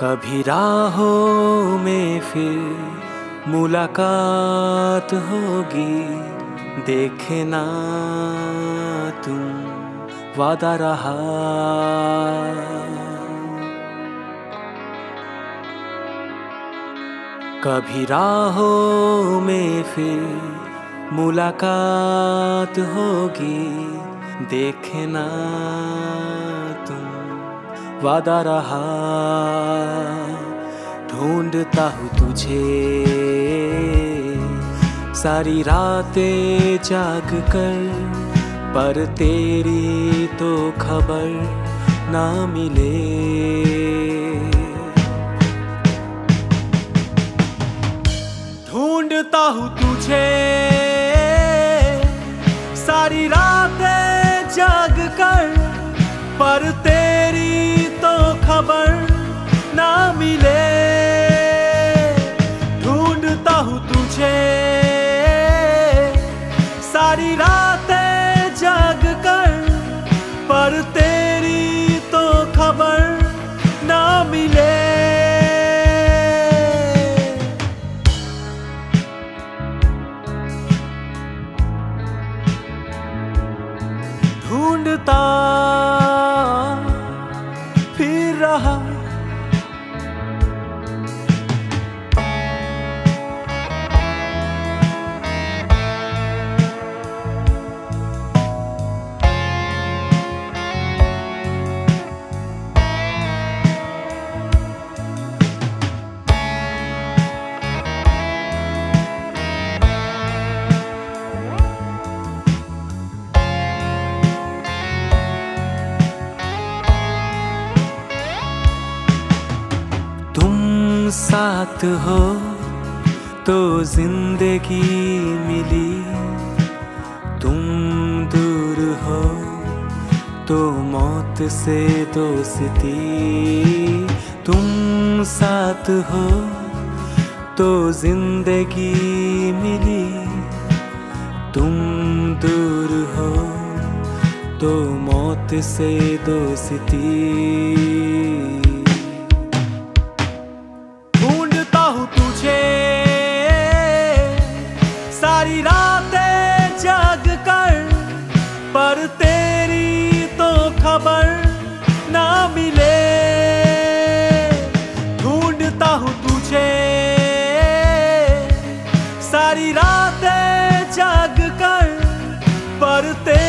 कभी राहों में फिर मुलाकात होगी देखना तुम वादा रहा। कभी राहों में फिर मुलाकात होगी देखे ना वादा रहा। ढूंढता हूँ तुझे, सारी रातें जाग कर, पर तेरी तो खबर ना मिले। सारी रातें जाग कर, पर तेरी तो खबर ना मिले। ढूंढता हूँ तुझे। सारी रातें साथ हो तो ज़िंदगी मिली। तुम दूर हो तो मौत से दोस्ती। तुम साथ हो तो ज़िंदगी मिली। तुम दूर हो तो मौत से दोस्ती। सारी रातें जाग कर पर पढ़ते